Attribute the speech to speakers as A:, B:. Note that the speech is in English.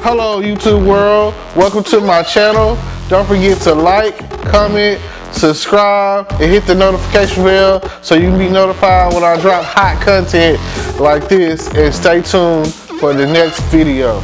A: Hello YouTube world, welcome to my channel. Don't forget to like, comment, subscribe, and hit the notification bell so you can be notified when I drop hot content like this and stay tuned for the next video.